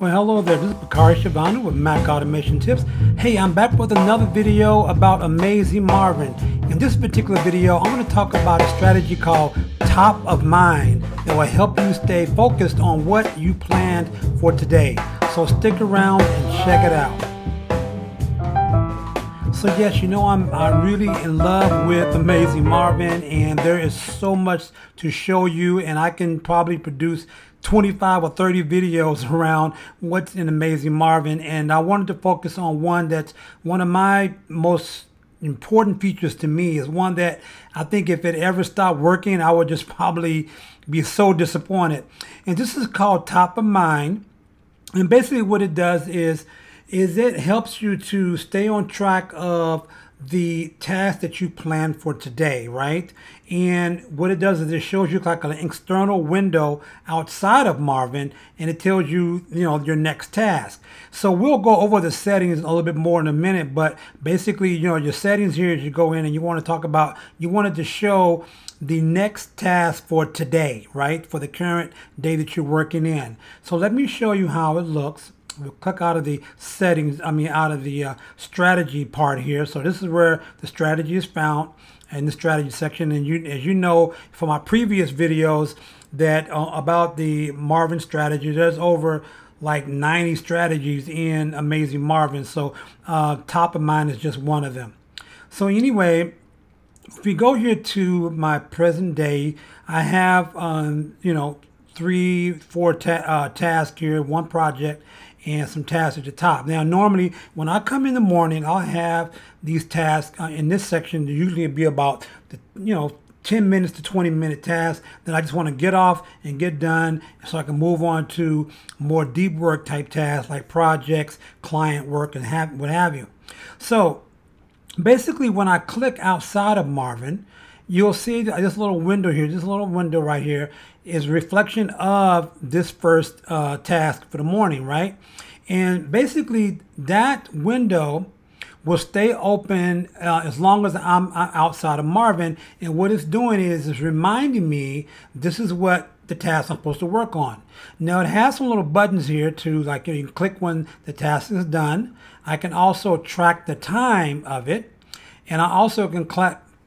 Well, hello there. This is Bakari Chavanu with Mac Automation Tips. Hey, I'm back with another video about Amazing Marvin. In this particular video, I'm going to talk about a strategy called Top of Mind that will help you stay focused on what you planned for today. So stick around and check it out. So yes, you know I'm I'm really in love with Amazing Marvin, and there is so much to show you, and I can probably produce 25 or 30 videos around what's in Amazing Marvin, and I wanted to focus on one that's one of my most important features to me is one that I think if it ever stopped working, I would just probably be so disappointed. And this is called Top of Mind. And basically what it does is is it helps you to stay on track of the task that you plan for today, right? And what it does is it shows you like an external window outside of Marvin and it tells you, you know, your next task. So we'll go over the settings a little bit more in a minute, but basically, you know, your settings here you go in and you want to talk about, you wanted to show the next task for today, right? For the current day that you're working in. So let me show you how it looks we'll click out of the settings, I mean out of the uh, strategy part here. So this is where the strategy is found in the strategy section. And you, as you know from my previous videos that uh, about the Marvin strategy, there's over like 90 strategies in Amazing Marvin. So uh, top of mind is just one of them. So anyway, if we go here to my present day, I have, um, you know, three, four ta uh, tasks here, one project, and some tasks at the top. Now, normally when I come in the morning, I'll have these tasks uh, in this section. Usually be about the, you know 10 minutes to 20 minute tasks that I just want to get off and get done so I can move on to more deep work type tasks like projects, client work, and have, what have you. So basically, when I click outside of Marvin, you'll see this little window here, this little window right here is reflection of this first uh, task for the morning, right? And basically that window will stay open uh, as long as I'm outside of Marvin. And what it's doing is it's reminding me this is what the task I'm supposed to work on. Now it has some little buttons here to like you can click when the task is done. I can also track the time of it. And I also can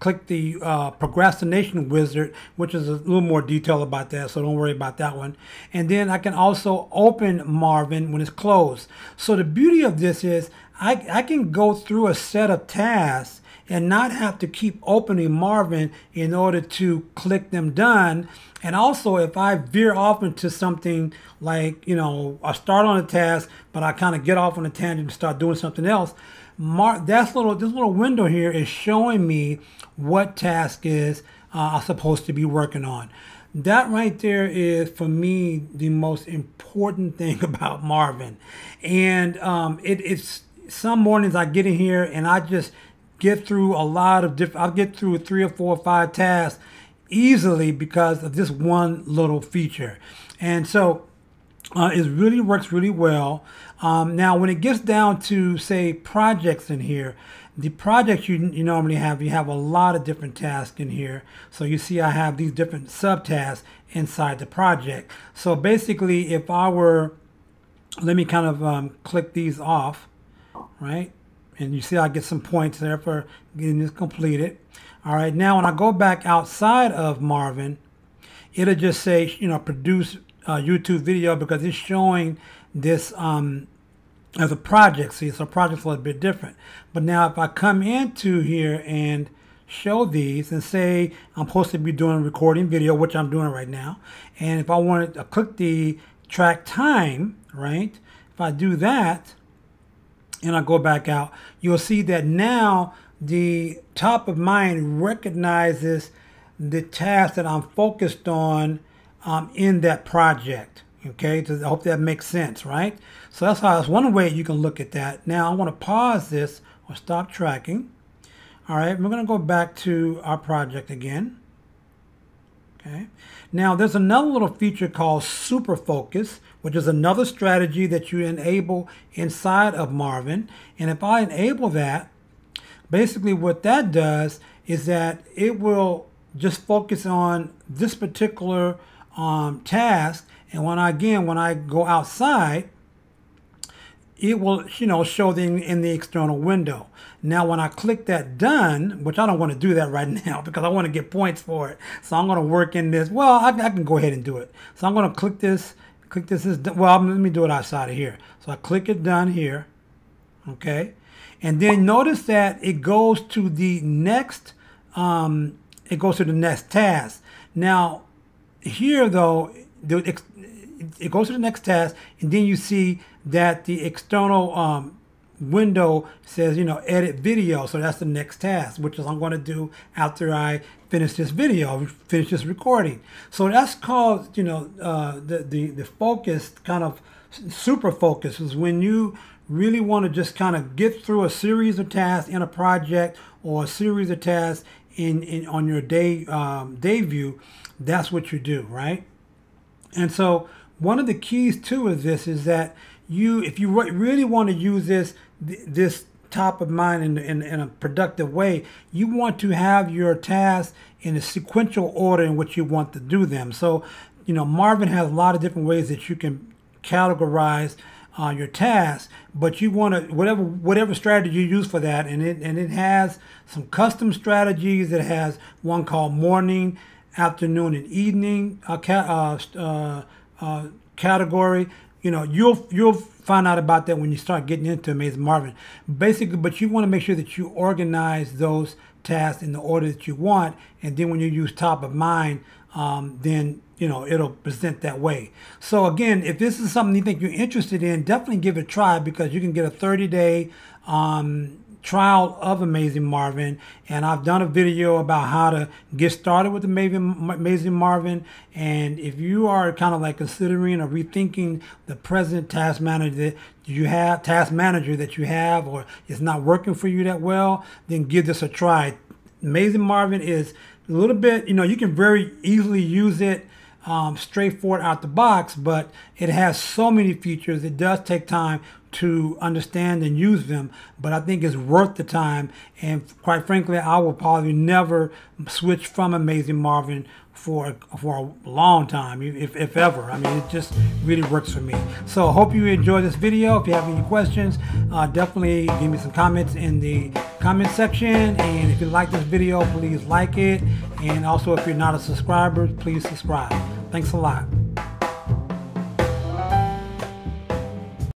click the uh, procrastination wizard, which is a little more detail about that, so don't worry about that one. And then I can also open Marvin when it's closed. So the beauty of this is I, I can go through a set of tasks and not have to keep opening Marvin in order to click them done. And also, if I veer off into something like, you know, I start on a task, but I kind of get off on a tangent and start doing something else, Mark, that's little this little window here is showing me what task is uh, I'm supposed to be working on. That right there is for me the most important thing about Marvin, and um, it, it's some mornings I get in here and I just get through a lot of different. I'll get through three or four or five tasks easily because of this one little feature, and so uh, it really works really well. Um, now, when it gets down to, say, projects in here, the projects you, you normally have, you have a lot of different tasks in here. So you see I have these different subtasks inside the project. So basically, if I were, let me kind of um, click these off, right? And you see I get some points there for getting this completed. All right, now when I go back outside of Marvin, it'll just say, you know, produce uh, YouTube video because it's showing this um, as a project. See, so project's a little bit different. But now if I come into here and show these and say I'm supposed to be doing recording video, which I'm doing right now. And if I wanted to click the track time, right? If I do that and I go back out, you'll see that now the top of mind recognizes the task that I'm focused on um, in that project. Okay, so I hope that makes sense, right? So that's how that's one way you can look at that. Now I want to pause this or stop tracking. All right, we're going to go back to our project again. Okay. Now there's another little feature called Super Focus, which is another strategy that you enable inside of Marvin. And if I enable that, basically what that does is that it will just focus on this particular um, task. And when I, again, when I go outside, it will, you know, show them in the external window. Now, when I click that done, which I don't want to do that right now because I want to get points for it. So I'm going to work in this. Well, I, I can go ahead and do it. So I'm going to click this, click this is, well, let me do it outside of here. So I click it done here. Okay. And then notice that it goes to the next, um, it goes to the next task. Now, here though, it goes to the next task, and then you see that the external um, window says, you know, edit video. So that's the next task, which is I'm going to do after I finish this video, finish this recording. So that's called, you know, uh, the, the, the focus kind of super focus is when you really want to just kind of get through a series of tasks in a project or a series of tasks in, in on your day um, day view, that's what you do, right? And so one of the keys to is this is that you, if you really want to use this this top of mind in, in, in a productive way, you want to have your tasks in a sequential order in which you want to do them. So, you know, Marvin has a lot of different ways that you can categorize uh, your tasks, but you want to whatever whatever strategy you use for that, and it and it has some custom strategies. It has one called morning, afternoon, and evening uh, ca- uh, uh uh, category. You know, you'll you'll find out about that when you start getting into Amazing Marvin. Basically, but you want to make sure that you organize those tasks in the order that you want, and then when you use top of mind, um, then you know it'll present that way. So again, if this is something you think you're interested in, definitely give it a try because you can get a 30 day um, trial of Amazing Marvin, and I've done a video about how to get started with Amazing, Amazing Marvin. And if you are kind of like considering or rethinking the present task manager that you have, task manager that you have, or it's not working for you that well, then give this a try. Amazing Marvin is a little bit, you know, you can very easily use it um, straightforward out the box, but it has so many features. It does take time to understand and use them, but I think it's worth the time. And quite frankly, I will probably never switch from Amazing Marvin for for a long time, if, if ever. I mean, it just really works for me. So hope you enjoyed this video. If you have any questions, uh, definitely give me some comments in the comment section. And if you like this video, please like it. And also, if you're not a subscriber, please subscribe. Thanks a lot.